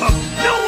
No